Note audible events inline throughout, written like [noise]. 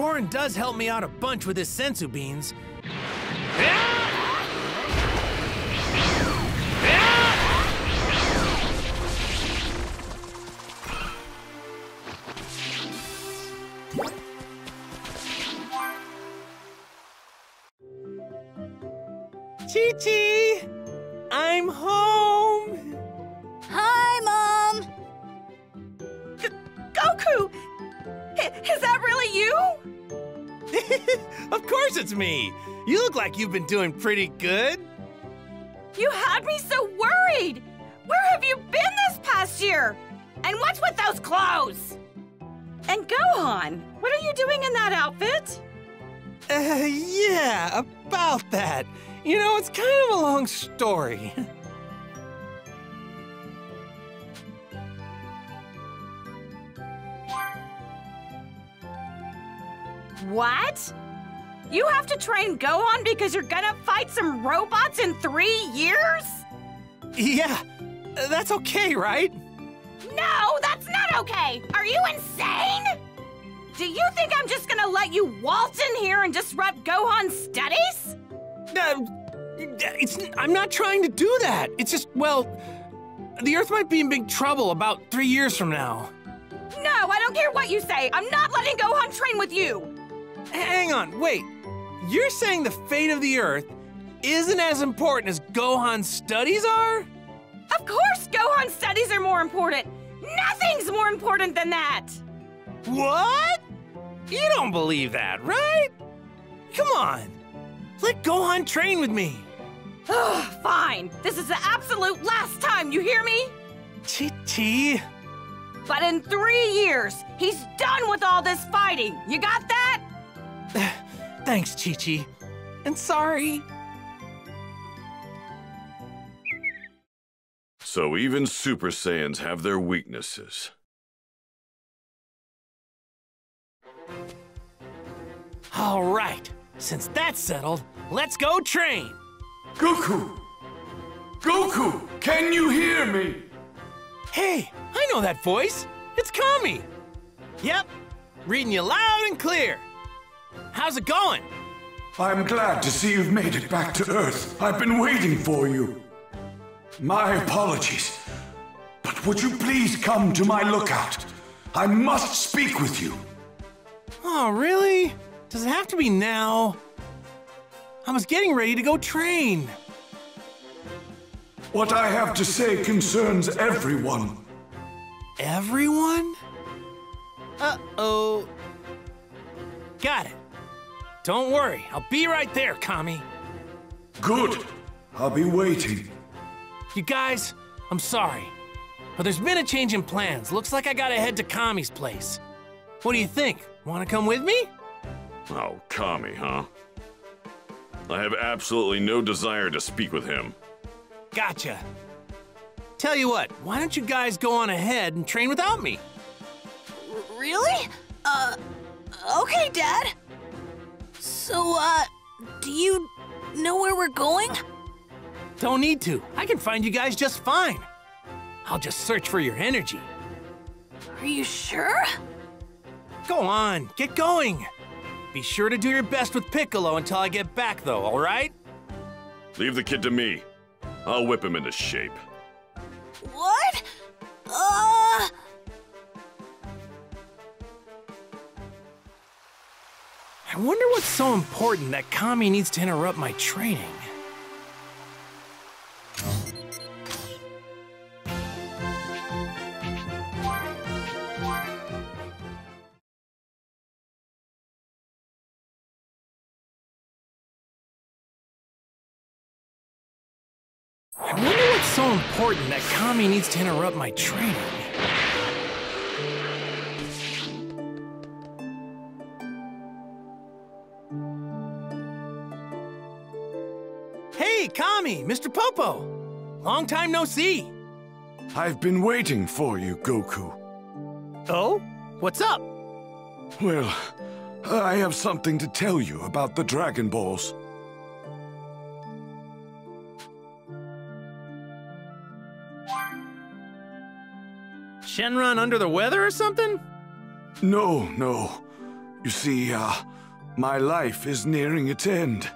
Korin does help me out a bunch with his senzu beans. Chi Chi! I'm home! Hi, Mom! Goku! I- Is that really you? [laughs] of course it's me! You look like you've been doing pretty good. You had me so worried! Where have you been this past year? And what's with those clothes? And Gohan, what are you doing in that outfit? Uh, yeah, about that. You know, it's kind of a long story. [laughs] What? You have to train Gohan because you're gonna fight some robots in three years? yeah, that's okay, right? No, that's not okay! Are you insane? Do you think I'm just gonna let you waltz in here and disrupt Gohan's studies? Uh, it's, I'm not trying to do that. It's just, well, the Earth might be in big trouble about three years from now. No, I don't care what you say. I'm not letting Gohan train with you. Hang on, wait. You're saying the fate of the Earth isn't as important as Gohan's studies are? Of course, Gohan's studies are more important. Nothing's more important than that. What? You don't believe that, right? Come on. Let Gohan train with me. Ugh, [sighs] fine. This is the absolute last time, you hear me? Chi Chi. But in three years, he's done with all this fighting. You got that? [sighs] Thanks, Chi Chi. And sorry. So even Super Saiyans have their weaknesses. All right. Since that's settled, let's go train. Goku! Goku, can you hear me? Hey, I know that voice. It's Kami. Yep, reading you loud and clear. How's it going? I'm glad to see you've made it back to Earth. I've been waiting for you. My apologies. But would you please come to my lookout? I must speak with you. Oh, really? Does it have to be now? I was getting ready to go train. What I have to say concerns everyone. Everyone? Uh-oh. Got it. Don't worry, I'll be right there, Kami. Good. I'll be waiting. You guys, I'm sorry. But there's been a change in plans. Looks like I gotta head to Kami's place. What do you think? Wanna come with me? Oh, Kami, huh? I have absolutely no desire to speak with him. Gotcha. Tell you what, why don't you guys go on ahead and train without me? Really? Uh, okay, Dad. So, uh, do you know where we're going? Don't need to. I can find you guys just fine. I'll just search for your energy. Are you sure? Go on, get going. Be sure to do your best with Piccolo until I get back, though, all right? Leave the kid to me. I'll whip him into shape. I wonder what's so important that Kami needs to interrupt my training. I wonder what's so important that Kami needs to interrupt my training. Kami, Mr. Popo. Long time no see. I've been waiting for you, Goku. Oh? What's up? Well, I have something to tell you about the Dragon Balls. Shenron under the weather or something? No, no. You see, uh, my life is nearing its end.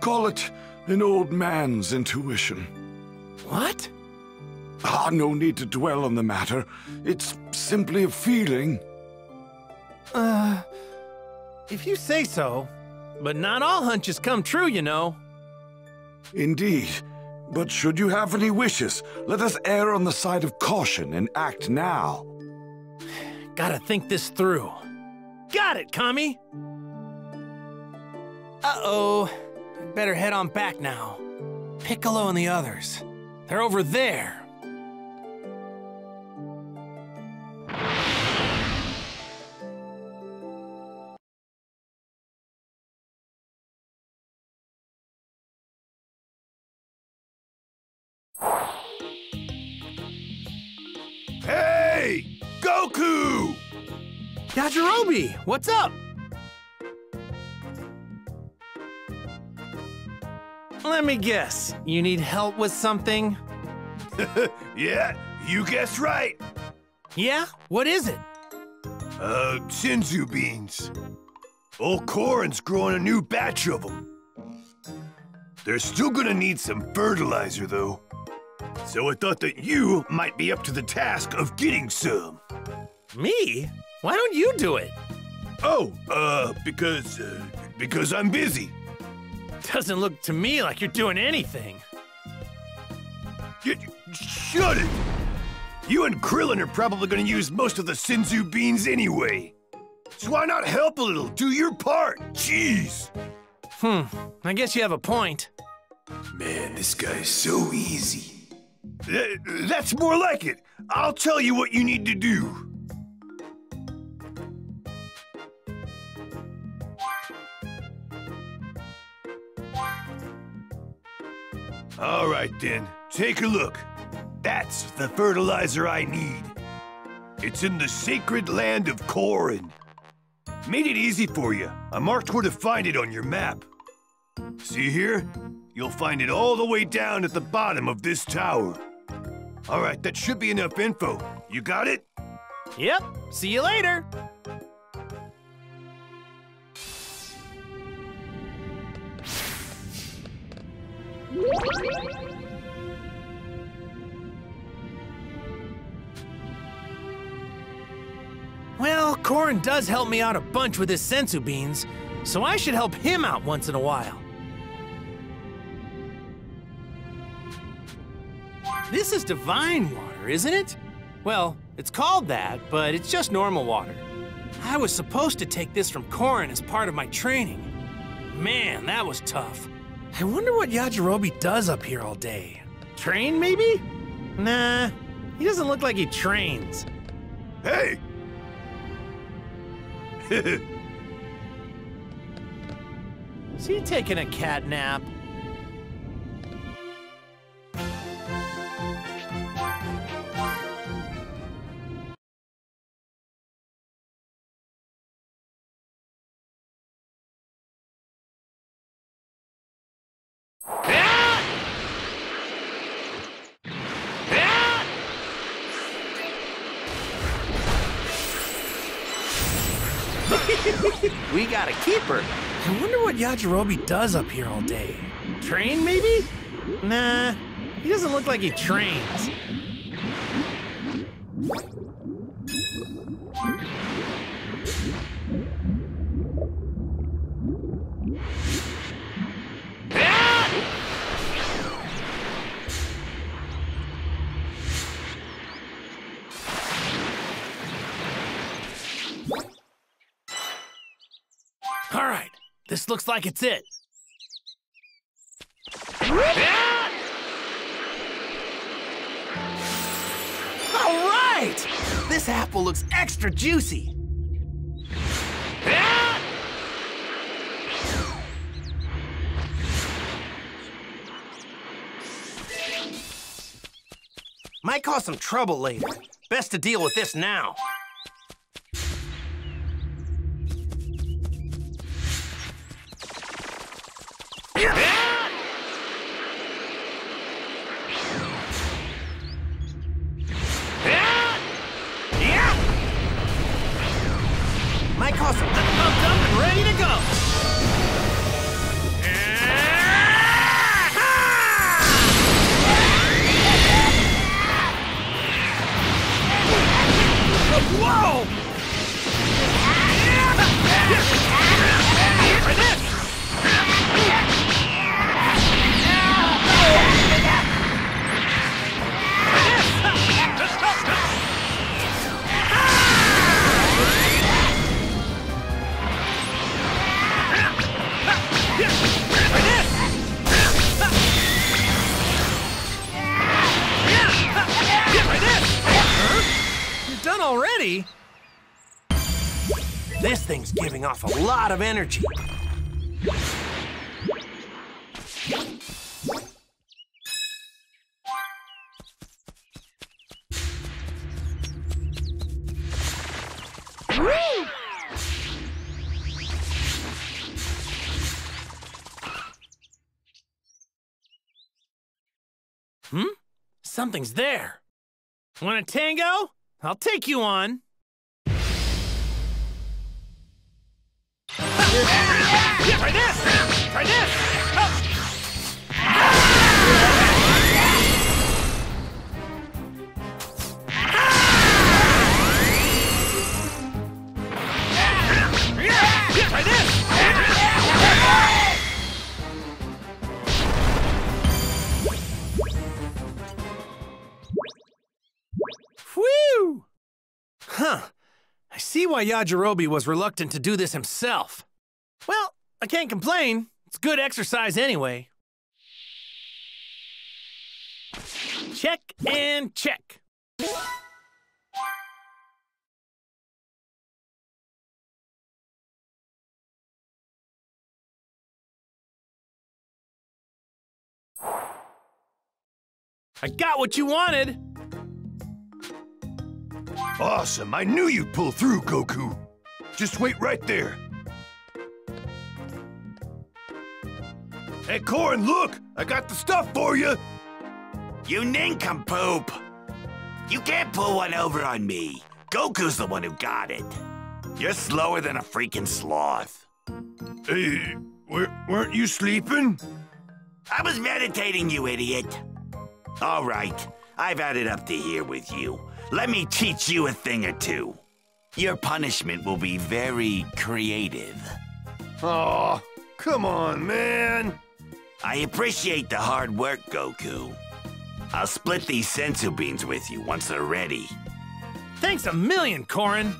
Call it an old man's intuition. What? Ah, no need to dwell on the matter. It's simply a feeling. Uh, if you say so. But not all hunches come true, you know. Indeed. But should you have any wishes, let us err on the side of caution and act now. Gotta think this through. Got it, Kami! Uh-oh. I'd better head on back now. Piccolo and the others. They're over there. Hey! Goku! Yajirobe, what's up? Let me guess. You need help with something? [laughs] Yeah, you guessed right. Yeah? What is it? Uh, Senzu beans. Old Korin's growing a new batch of them. They're still gonna need some fertilizer, though. So I thought that you might be up to the task of getting some. Me? Why don't you do it? Oh, uh, because, uh, because I'm busy. Doesn't look to me like you're doing anything. Y- shut it! You and Krillin are probably gonna use most of the Senzu beans anyway. So why not help a little? Do your part. Jeez. Hmm, I guess you have a point. Man, this guy's so easy. Th- that's more like it. I'll tell you what you need to do. All right, then. Take a look. That's the fertilizer I need. It's in the sacred land of Korin. Made it easy for you. I marked where to find it on your map. See here? You'll find it all the way down at the bottom of this tower. All right, that should be enough info. You got it? Yep, see you later. Well, Korin does help me out a bunch with his senzu beans, so I should help him out once in a while. This is divine water, isn't it? Well, it's called that, but it's just normal water. I was supposed to take this from Korin as part of my training. Man, that was tough. I wonder what Yajirobe does up here all day. Train, maybe? Nah, he doesn't look like he trains. Hey! [laughs] Is he taking a cat nap? [laughs] we got a keeper. I wonder what Yajirobe does up here all day. Train, maybe? Nah, he doesn't look like he trains. This looks like it's it. All right! This apple looks extra juicy. Might cause some trouble later. Best to deal with this now. Thing's giving off a lot of energy. Hmm? Something's there. Want a tango? I'll take you on. Huh. I see why Yajirobe was reluctant to do this himself. Well, I can't complain. It's good exercise anyway. Check and check. I got what you wanted. Awesome. I knew you'd pull through, Goku. Just wait right there. Hey, Korin, look! I got the stuff for you! You nincompoop! You can't pull one over on me. Goku's the one who got it. You're slower than a freaking sloth. Hey, weren't you sleeping? I was meditating, you idiot. All right, I've had it up to here with you. Let me teach you a thing or two. Your punishment will be very creative. Aw, come on, man. I appreciate the hard work, Goku. I'll split these senzu beans with you once they're ready. Thanks a million, Korin.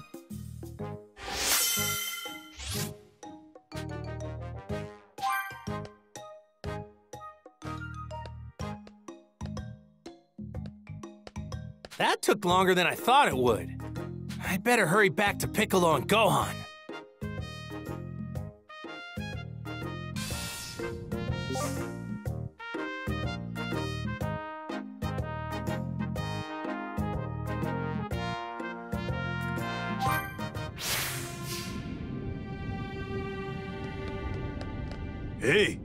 That took longer than I thought it would. I'd better hurry back to Piccolo and Gohan. Hey,